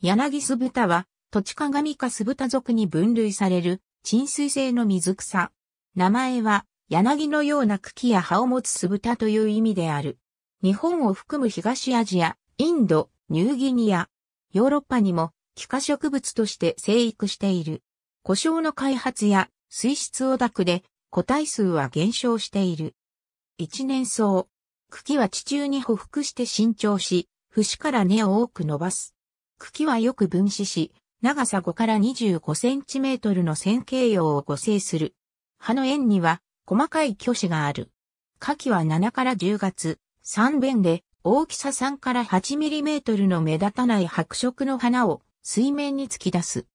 柳酢豚は、土地鏡か酢豚属に分類される、沈水性の水草。名前は、柳のような茎や葉を持つ酢豚という意味である。日本を含む東アジア、インド、ニューギニア、ヨーロッパにも、気化植物として生育している。故障の開発や水質汚濁で個体数は減少している。一年草。茎は地中に匍匐して伸長し、節から根を多く伸ばす。茎はよく分子し、長さ5から25センチメートルの線形葉を互生する。葉の円には細かい巨子がある。花期は7から10月、3弁で大きさ3から8ミリメートルの目立たない白色の花を水面に突き出す。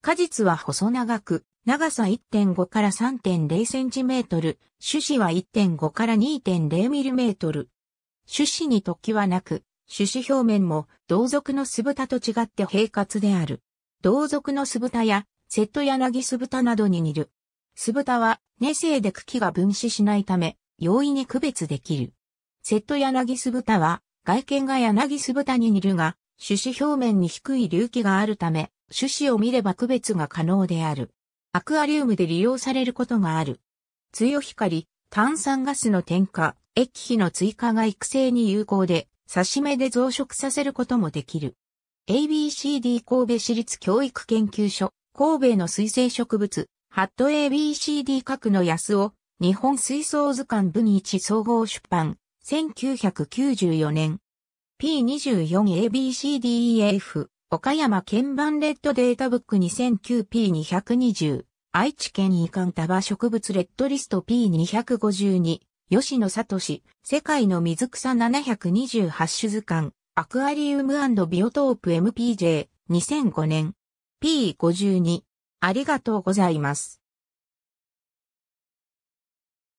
果実は細長く、長さ1.5から3.0センチメートル、種子は1.5から2.0ミリメートル。種子に突起はなく、種子表面も同族の酢豚と違って平滑である。同族の酢豚やセット柳酢豚などに似る。酢豚は根生で茎が分子しないため、容易に区別できる。セット柳酢豚は外見が柳酢豚に似るが、種子表面に低い隆起があるため、種子を見れば区別が可能である。アクアリウムで利用されることがある。強光、炭酸ガスの添加、液肥の追加が育成に有効で、刺し目で増殖させることもできる。ABCD 神戸市立教育研究所、神戸の水生植物、ハット ABCD 核の安尾、日本水槽図鑑部に一総合出版、1994年。P24ABCDEF、岡山鍵盤レッドデータブック 2009P220、愛知県イカンタバ植物レッドリスト P252、吉野聡、世界の水草728種図鑑、アクアリウムビオトープ MPJ、2005年。P52。ありがとうございます。